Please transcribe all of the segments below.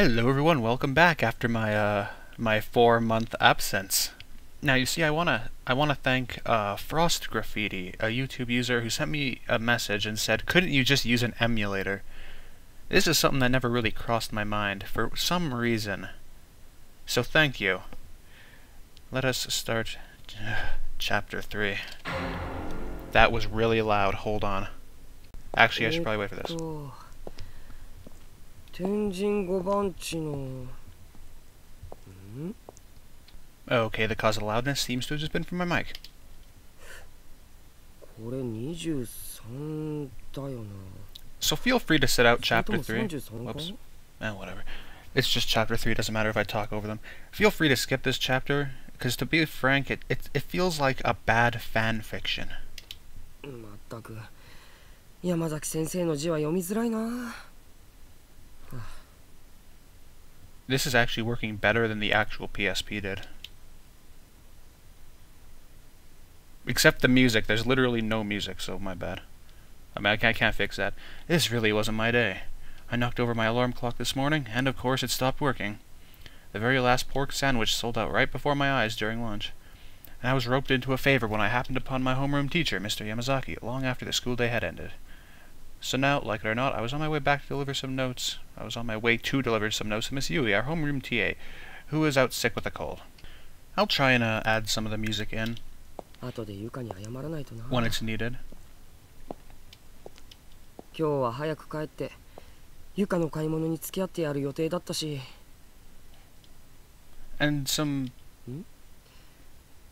Hello everyone, welcome back after my uh my four month absence. Now you see I wanna I wanna thank uh Frost Graffiti, a YouTube user who sent me a message and said, couldn't you just use an emulator? This is something that never really crossed my mind for some reason. So thank you. Let us start chapter three. That was really loud, hold on. Actually I should probably wait for this. と天神五番地のん Okay, the cause of loudness seems to have just been from my mic. これ23だよな So feel free to sit out それと chapter も 3. 33か Whoops. Eh, whatever. It's just chapter 3, doesn't matter if I talk over them. Feel free to skip this chapter, because to be frank, it, it, it feels like a bad fan fiction. まったく山崎先生の字は読みづらいな This is actually working better than the actual PSP did. Except the music, there's literally no music, so my bad. I mean, I can't, fix that. This really wasn't my day. I knocked over my alarm clock this morning, and of course it stopped working. The very last pork sandwich sold out right before my eyes during lunch. And I was roped into a favor when I happened upon my homeroom teacher, Mr. Yamazaki, long after the school day had ended. So now, like it or not, I was on my way back to deliver some notes. I was on my way to deliver some notes to Miss Yui, our homeroom TA, who is out sick with a cold. I'll try and uh, add some of the music in 後でゆかに謝らないとな when it's needed. 今日は早く帰ってゆかの買い物に付き合ってやる予定だったし And some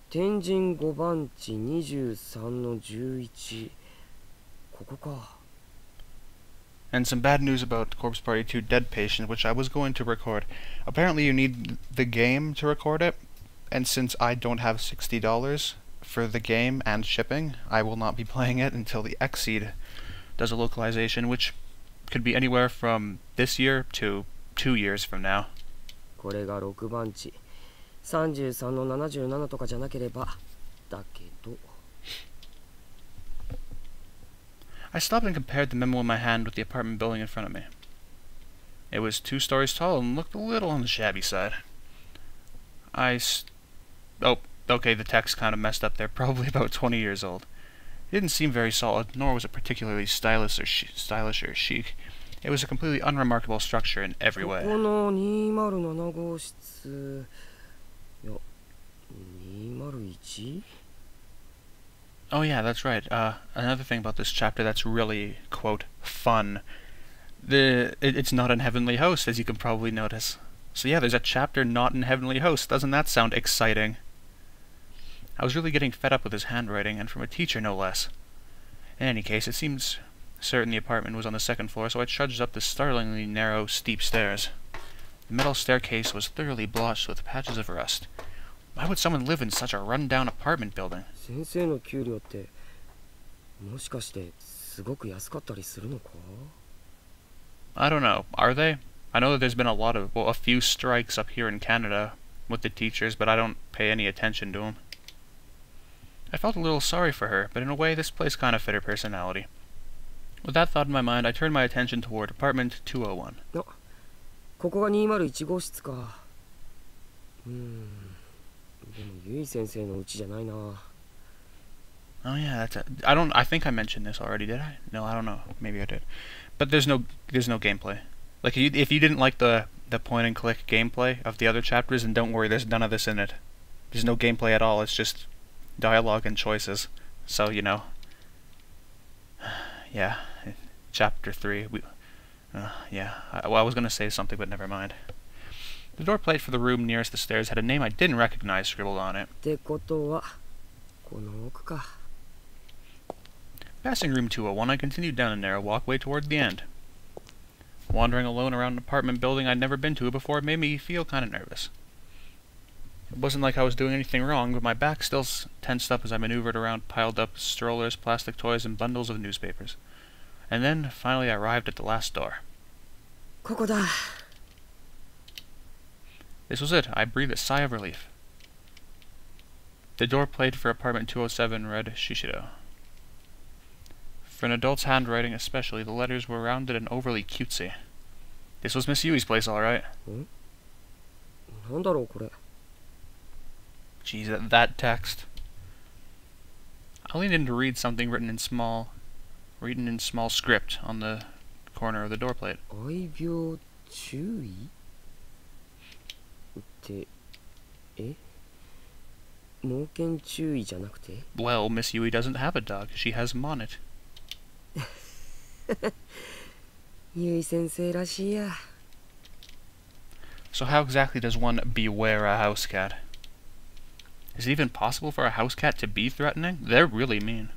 天神五番地23の11ここか and some bad news about Corpse Party 2 Dead Patient, which I was going to record. Apparently, you need the game to record it, and since I don't have $60 for the game and shipping, I will not be playing it until the Xseed does a localization, which could be anywhere from this year to two years from now. これが6番地33の77とかじゃなければだけど I stopped and compared the memo in my hand with the apartment building in front of me. It was two stories tall and looked a little on the shabby side. I oh, okay, the text kind of messed up there. Probably about 20 years old. It didn't seem very solid, nor was it particularly stylish or, stylish or chic. It was a completely unremarkable structure in every way. Yeah. 201 Oh yeah, that's right. Uh, another thing about this chapter that's really quote fun. The it, it's not in Heavenly Host, as you can probably notice. So yeah, there's a chapter not in Heavenly Host. Doesn't that sound exciting? I was really getting fed up with his handwriting, and from a teacher no less. In any case, it seems certain the apartment was on the second floor, so I trudged up the startlingly narrow, steep stairs. The metal staircase was thoroughly blotched with patches of rust. Why would someone live in such a run-down apartment building? 先生の給料ってもしかしてすごく安かったりするのか I don't know. Are they? I know that there's been a lot of, well, a few strikes up here in Canada with the teachers, but I don't pay any attention to them. I felt a little sorry for her, but in a way this place kind of fit her personality. With that thought in my mind, I turned my attention toward apartment 201. ここが201号室かうーん でもゆい先生の家じゃないな Oh yeah, that's a, I don't I think I mentioned this already, did I? No, I don't know. Maybe I did. But there's no there's no gameplay. Like if you, if you didn't like the the point and click gameplay of the other chapters, then don't worry, there's none of this in it. There's no gameplay at all. It's just dialogue and choices. So, you know. Yeah, chapter 3. We uh, yeah, I, well, I was going to say something, but never mind. The door plate for the room nearest the stairs had a name I didn't recognize scribbled on it. ってことはこの奥か Passing room 201, I continued down a narrow walkway toward the end. Wandering alone around an apartment building I'd never been to before made me feel kind of nervous. It wasn't like I was doing anything wrong, but my back still s- tensed up as I maneuvered around piled up strollers, plastic toys, and bundles of newspapers. And then, finally, I arrived at the last door. ここだ This was it. I breathed a sigh of relief. The door plate for apartment 207 read Shishido. For an adult's handwriting especially, the letters were rounded and overly cutesy. This was Miss Yui's place, all right. なんだろうこれ Geez, that, that text. I leaned in to read something written in small, written in small script on the corner of the door plate. 愛病注意っ てえ猛犬注意じゃなくて Well, Miss Yui doesn't have a dog. She has Monet. So how exactly does one beware a house cat? Is it even possible for a house cat to be threatening? They're really mean.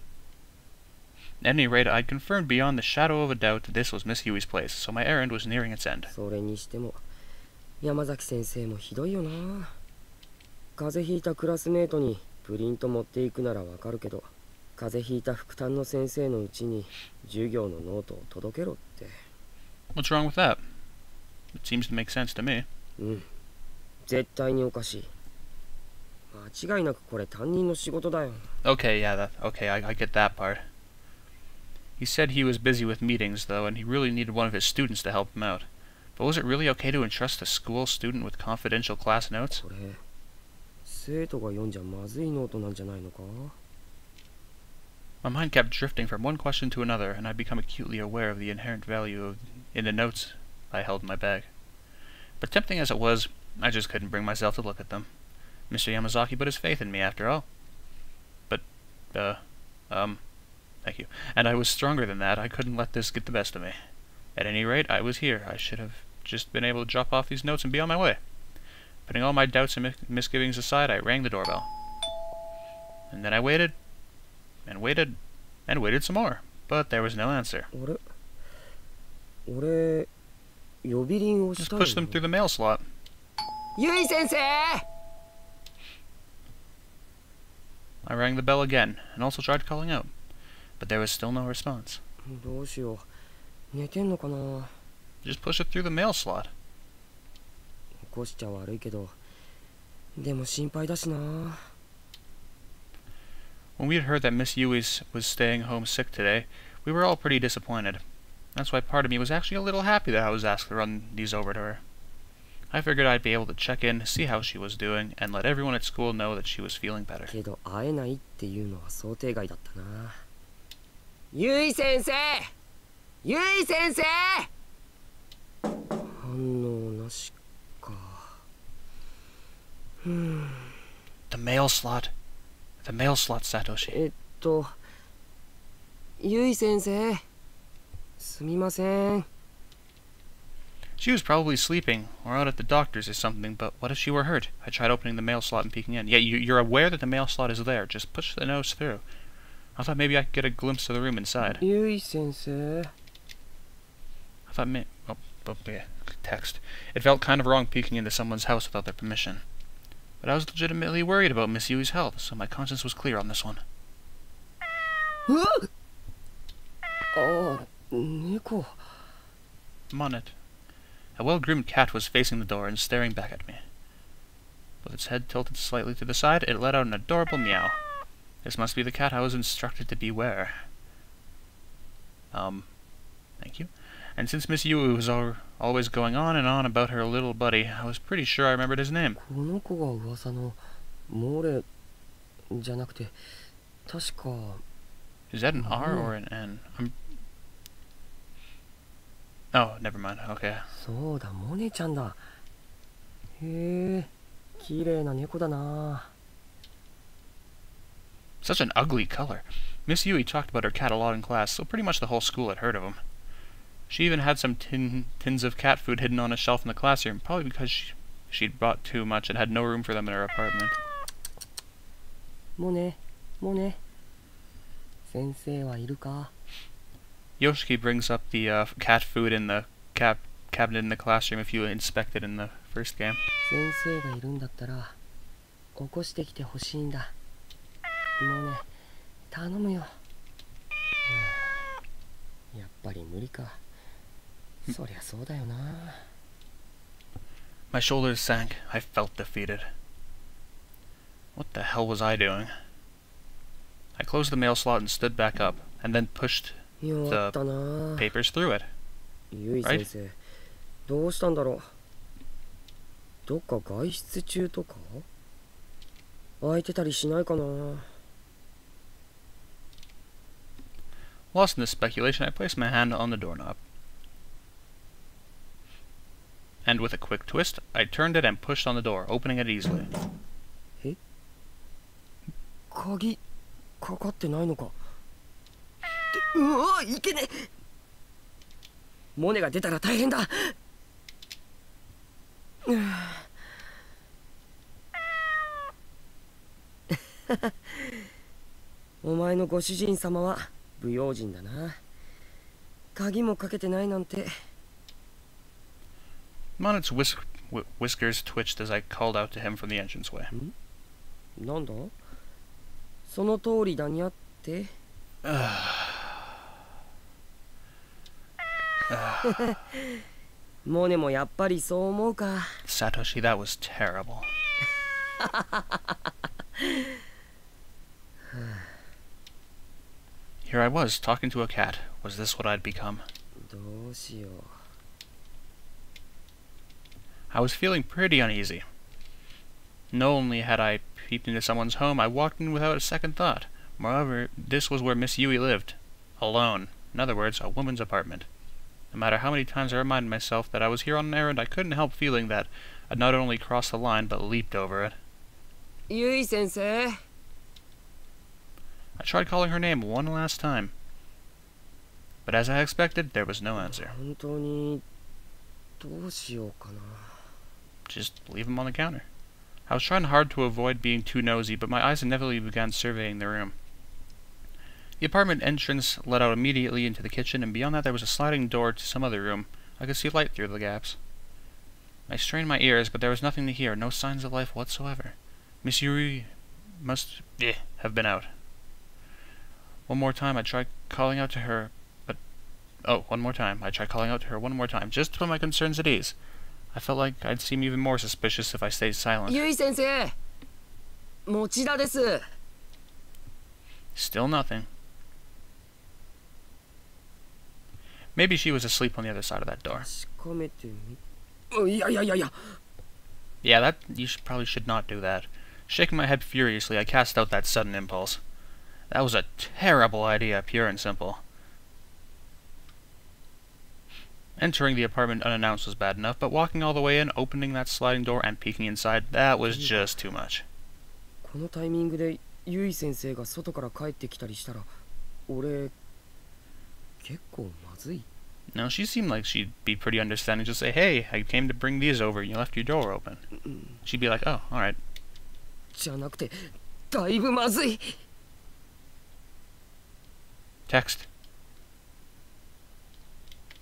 At any rate, I'd confirmed beyond the shadow of a doubt that this was Miss Yui's place, so my errand was nearing its end. それにしても山崎先生もひどいよな風邪ひいたクラスメートにプリント持っていくならわかるけど風邪ひいた副担の先生のうちに授業のノートを届けろって What's wrong with that? It seems to make sense to me. うん絶対におかしい間違いなくこれ担任の仕事だよ Okay, yeah, that, okay, I, I get that part. He said he was busy with meetings, though, and he really needed one of his students to help him out. But was it really okay to entrust a school student with confidential class notes? これ生徒が読んじゃまずいノートなんじゃないのか My mind kept drifting from one question to another, and I'd become acutely aware of the inherent value of, in the notes I held in my bag. But tempting as it was, I just couldn't bring myself to look at them. Mr. Yamazaki put his faith in me, after all. But, uh, um, thank you. And I was stronger than that. I couldn't let this get the best of me. At any rate, I was here. I should have just been able to drop off these notes and be on my way. Putting all my doubts and mis- misgivings aside, I rang the doorbell. And then I waited, and waited, and waited some more. But there was no answer. 俺俺呼び鈴をし Just た push them through the mail slot. ゆい先生 I rang the bell again, and also tried calling out. But there was still no response. どうしよう寝てんのかな Just push it through the mail slot. 起こしちゃ悪いけどでも心配だしな When we had heard that Miss Yui's was staying home sick today, we were all pretty disappointed. That's why part of me was actually a little happy that I was asked to run these over to her. I figured I'd be able to check in, see how she was doing, and let everyone at school know that she was feeling better. けど会えないっていうのは想定外だったなゆい先生ゆい先生反応な しか The mail slot. The mail slot, Satoshi. えっとゆい先生すみません She was probably sleeping, or out at the doctor's or something, but what if she were hurt? I tried opening the mail slot and peeking in. Yeah, you, you're aware that the mail slot is there. Just push the nose through. I thought maybe I could get a glimpse of the room inside. ゆい先生 I thought may oh, oh yeah, text. It felt kind of wrong peeking into someone's house without their permission. But I was legitimately worried about Miss Yui's health, so my conscience was clear on this one. Oh, Nico. Monet. A well-groomed cat was facing the door and staring back at me. With its head tilted slightly to the side, it let out an adorable meow. This must be the cat I was instructed to beware. Um, thank you. And since Miss Yui was al- always going on and on about her little buddy, I was pretty sure I remembered his name. この子が噂のモーレじゃなくて確か Is that an R Oh. or an N? I'm. Oh, never mind. Okay. そうだモネちゃんだへえ綺麗な猫だな Such an ugly color. Miss Yui talked about her cat a lot in class, so pretty much the whole school had heard of him. She even had some tin, tins of cat food hidden on a shelf in the classroom, probably because she, she'd bought too much and had no room for them in her apartment. モネモネ先生はいるか Yoshiki brings up the uh, cat food in the cap cabinet in the classroom if you inspect it in the first game. 先生がいるんだったら起こしてきてほしいんだモネ頼むよ、うんやっぱり無理か そりゃそうだよな My shoulders sank. I felt defeated. What the hell was I doing? I closed the mail slot and stood back up, and then pushed 弱ったな papers through it. ゆい先生 どうしたんだろうどっか外出中とか空いてたりしないかな Lost in this speculation, I placed my hand on the doorknob. And with a quick twist, I turned it and pushed on the door, opening it easily. 鍵かかってないのかってうわいけねえモネが出たら大変だうお前のご主人様は不用心だな鍵もかけてないなんて Monet's whisk- wh- whiskers twitched as I called out to him from the entranceway. なんだその通りだにゃってモネもやっぱりそう思うか Satoshi, that was terrible. Here I was, talking to a cat. Was this what I'd become? どうしよう I was feeling pretty uneasy. Not only had I peeped into someone's home, I walked in without a second thought. Moreover, this was where Miss Yui lived. Alone. In other words, a woman's apartment. No matter how many times I reminded myself that I was here on an errand, I couldn't help feeling that I'd not only crossed the line, but leaped over it. ゆい先生 I tried calling her name one last time. But as I expected, there was no answer. 本当にどうしようかな Just leave them on the counter. I was trying hard to avoid being too nosy, but my eyes inevitably began surveying the room. The apartment entrance led out immediately into the kitchen, and beyond that there was a sliding door to some other room. I could see light through the gaps. I strained my ears, but there was nothing to hear, no signs of life whatsoever. Miss Yuri must eh, have been out. One more time I tried calling out to her, but... Oh, one more time. I tried calling out to her one more time, just to put my concerns at ease. I felt like I'd seem even more suspicious if I stayed silent. Yui sensei, Mochida desu. Still nothing. Maybe she was asleep on the other side of that door. Oh, yeah, yeah, yeah, yeah. Yeah, that you should, probably should not do that. Shaking my head furiously, I cast out that sudden impulse. That was a terrible idea, pure and simple. Entering the apartment unannounced was bad enough, but walking all the way in, opening that sliding door, and peeking inside, that was just too much. このタイミングでゆい先生が外から帰ってきたりしたら俺結構まずい No, she seemed like she'd be pretty understanding. Just say, hey, I came to bring these over, and you left your door open. She'd be like, oh, alright. じゃなくてだいぶまずい Text.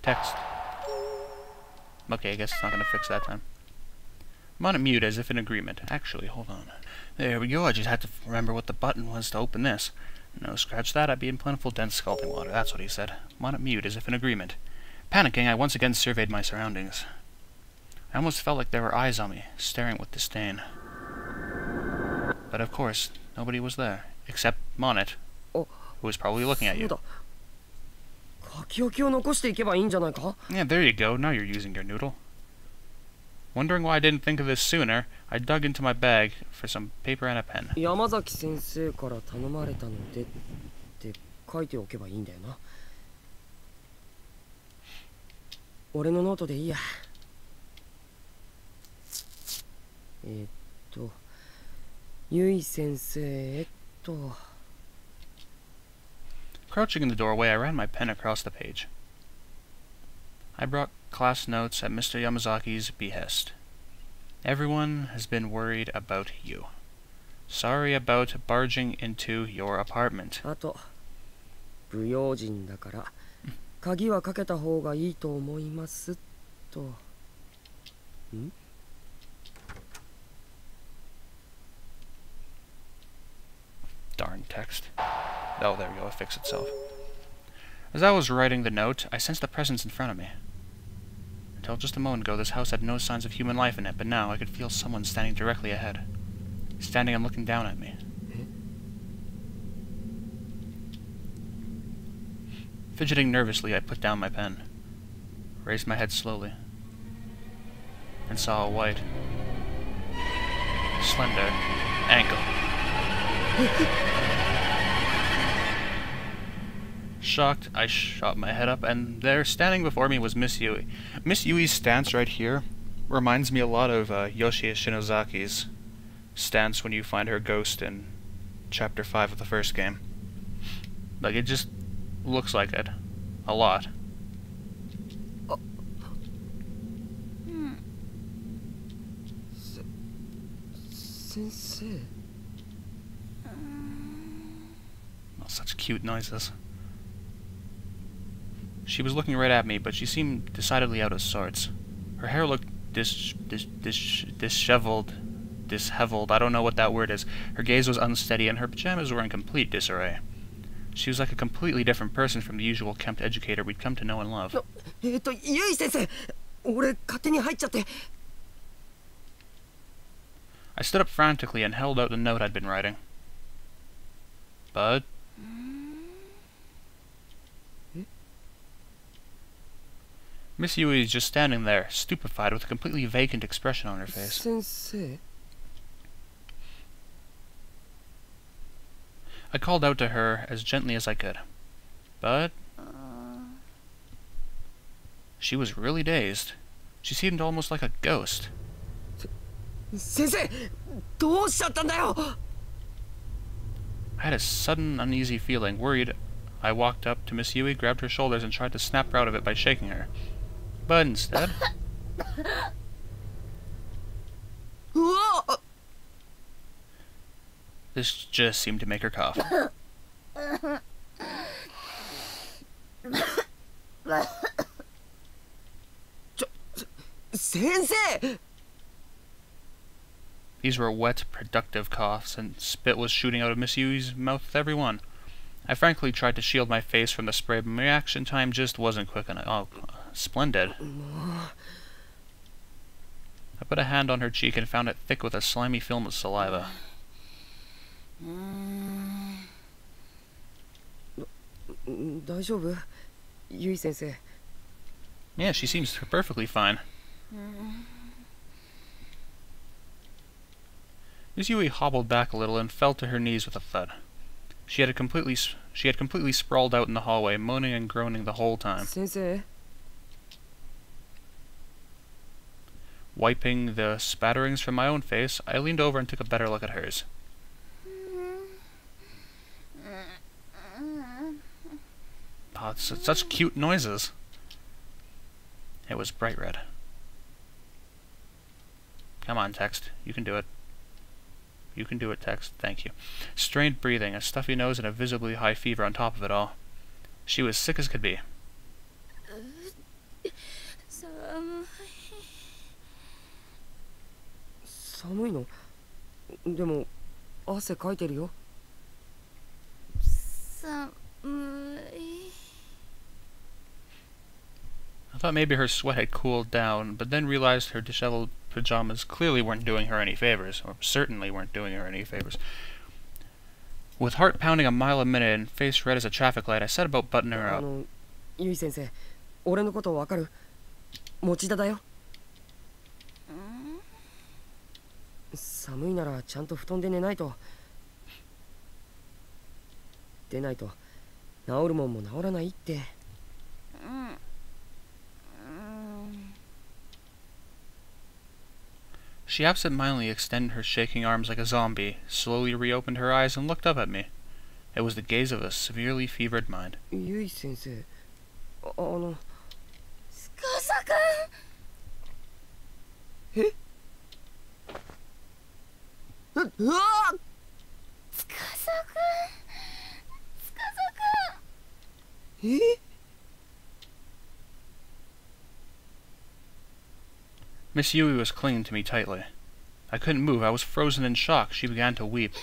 Text. Okay, I guess it's not gonna fix that time. I'm on mute as if in agreement. Actually, hold on. There we go, I just had to remember what the button was to open this. No, scratch that, I'd be in plentiful dense scalding water, that's what he said. I'm on mute as if in agreement. Panicking, I once again surveyed my surroundings. I almost felt like there were eyes on me, staring with disdain. But of course, nobody was there, except Monet, who was probably looking at you. Yeah, there you go. Now you're using your noodle. Wondering why I didn't think of this sooner, I dug into my bag for some paper and a pen. 山崎先生から頼まれたのでって書いておけばいいんだよな俺のノートでいいやえーっとゆい先生えっと Crouching in the doorway, I ran my pen across the page. I brought class notes at Mr. Yamazaki's behest. Everyone has been worried about you. Sorry about barging into your apartment. あと不用心だから鍵はかけた方がいいと思いますとん Text. Oh, there we go, it fixed itself. As I was writing the note, I sensed a presence in front of me. Until just a moment ago, this house had no signs of human life in it, but now I could feel someone standing directly ahead. Standing and looking down at me. Fidgeting nervously, I put down my pen. Raised my head slowly. and saw a white, slender ankle. Shocked, I shot my head up, and there, standing before me, was Miss Yui. Miss Yui's stance right here reminds me a lot of uh, Yoshie Shinozaki's stance when you find her ghost in Chapter 5 of the first game. Like, it just looks like it. A lot. Sensei. Oh, such cute noises. She was looking right at me, but she seemed decidedly out of sorts. Her hair looked dis dis dis disheveled, disheveled. I don't know what that word is. Her gaze was unsteady, and her pajamas were in complete disarray. She was like a completely different person from the usual Kempt educator we'd come to know and love. えっとゆい先生俺勝手に入っちゃって I stood up frantically and held out the note I'd been writing. Bud? Miss Yui is just standing there, stupefied, with a completely vacant expression on her face. Sensei. I called out to her as gently as I could. But... She was really dazed. She seemed almost like a ghost. Sensei! I had a sudden uneasy feeling, worried I walked up to Miss Yui, grabbed her shoulders, and tried to snap her out of it by shaking her but instead... this just seemed to make her cough. Sensei! These were wet, productive coughs, and spit was shooting out of Miss Yui's mouth with every one. I frankly tried to shield my face from the spray, but my reaction time just wasn't quick enough. Oh, Splendid. I put a hand on her cheek and found it thick with a slimy film of saliva. Yeah, she seems perfectly fine. Miss Yui hobbled back a little and fell to her knees with a thud. She had completely she had completely sprawled out in the hallway, moaning and groaning the whole time. Sensei. Wiping the spatterings from my own face, I leaned over and took a better look at hers. Oh, it's it's such cute noises. It was bright red. Come on, text. You can do it. You can do it, text. Thank you. Strained breathing, a stuffy nose, and a visibly high fever on top of it all. She was sick as could be. 寒寒いのでも汗かいてるよ寒い I thought maybe her sweat had cooled down, but then realized her disheveled pajamas clearly weren't doing her any favors, or certainly weren't doing her any favors. With heart pounding a mile a minute and face red as a traffic light, I set about buttoning her あ up. のゆい先生俺のことわかる持田だよ 寒いならちゃんと布団で寝ないと出ないと治るもんも治らないってうんうん She absent-mindedly extended her shaking arms like a zombie, slowly reopened her eyes, and looked up at me. It was the gaze of a severely fevered mind. ゆい先生ああの司くんううわ司くん司くんえ Miss Yui was clinging to me tightly. I couldn't move. I was frozen in shock. She began to weep.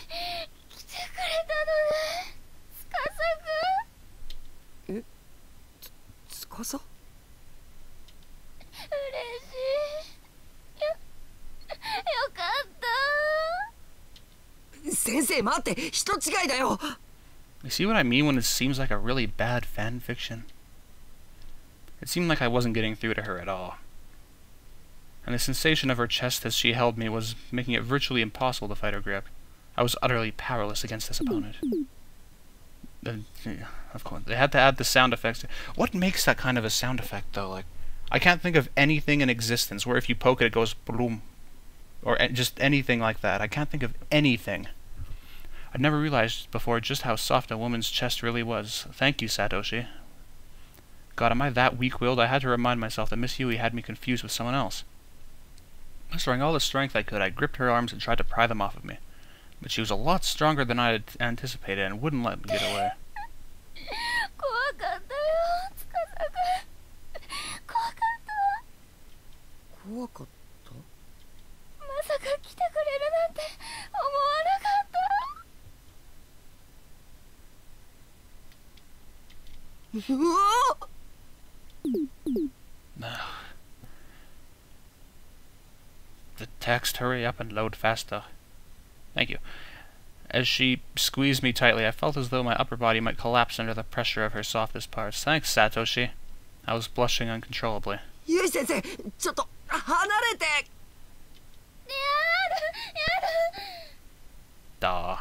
来 You see what I mean when it seems like a really bad fan fiction? It seemed like I wasn't getting through to her at all. And the sensation of her chest as she held me was making it virtually impossible to fight her grip. I was utterly powerless against this opponent. Uh, of course, they had to add the sound effects. What makes that kind of a sound effect, though? Like, I can't think of anything in existence where if you poke it, it goes boom, or just anything like that. I can't think of anything. I'd never realized before just how soft a woman's chest really was. Thank you, Satoshi. God, am I that weak-willed? I had to remind myself that Miss Yui had me confused with someone else. Mustering all the strength I could, I gripped her arms and tried to pry them off of me. But she was a lot stronger than I had anticipated and wouldn't let me get away. the text, hurry up and load faster. Thank you. As she squeezed me tightly, I felt as though my upper body might collapse under the pressure of her softest parts. Thanks, Satoshi. I was blushing uncontrollably. Yui sensei, just Duh.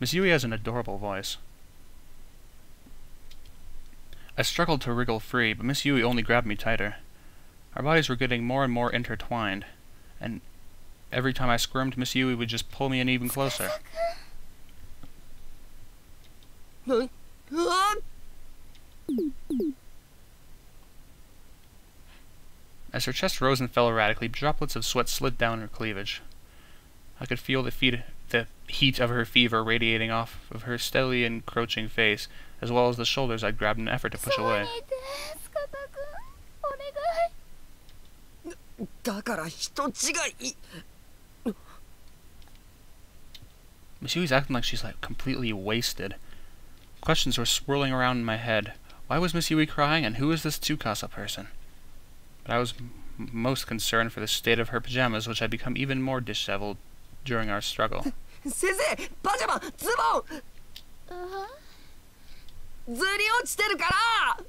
Miss Yui has an adorable voice. I struggled to wriggle free, but Miss Yui only grabbed me tighter. Our bodies were getting more and more intertwined, and every time I squirmed, Miss Yui would just pull me in even closer. As her chest rose and fell erratically, droplets of sweat slid down her cleavage. I could feel the feet heat of her fever radiating off of her steadily encroaching face, as well as the shoulders I'd grabbed in an effort to だ push そば away. にいて司君お願いだから人違い Miss Yui's acting like she's like completely wasted. Questions were swirling around in my head. Why was Miss Yui crying, and who is this Tsukasa person? But I was m- most concerned for the state of her pajamas, which had become even more disheveled during our struggle. 先生パジャマズボあンずり落ちてるから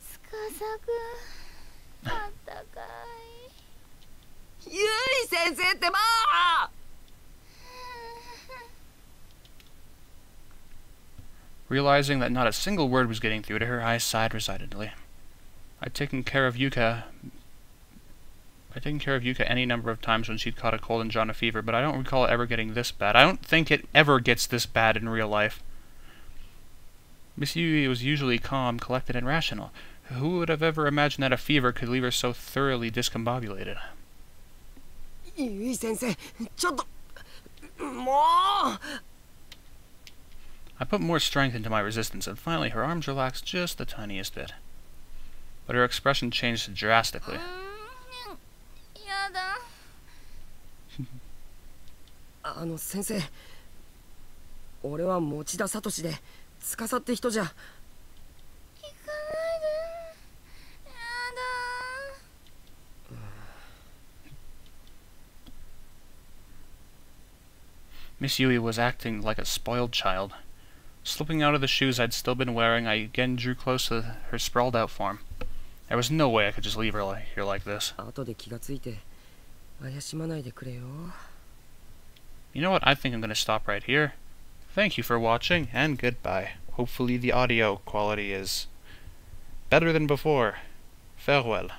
司君あったかいゆい先生ってばー Realizing that not a single word was getting through to her, I sighed resignedly. I'd taken care of Yuka. I've taken care of Yuka any number of times when she'd caught a cold and drawn a fever, but I don't recall it ever getting this bad. I don't think it ever gets this bad in real life. Miss Yui was usually calm, collected, and rational. Who would have ever imagined that a fever could leave her so thoroughly discombobulated? Yui-sensei, I put more strength into my resistance, and finally her arms relaxed just the tiniest bit. But her expression changed drastically. Ah. あの先生俺は持田聡で司って人じゃ行かないでやだ Miss Yui was acting like a spoiled child. Slipping out of the shoes I'd still been wearing, I again drew close to her sprawled out form. There was no way I could just leave her li- here like this. 後で気がついて you know what? I think I'm going to stop right here. Thank you for watching, and goodbye. Hopefully the audio quality is better than before. Farewell.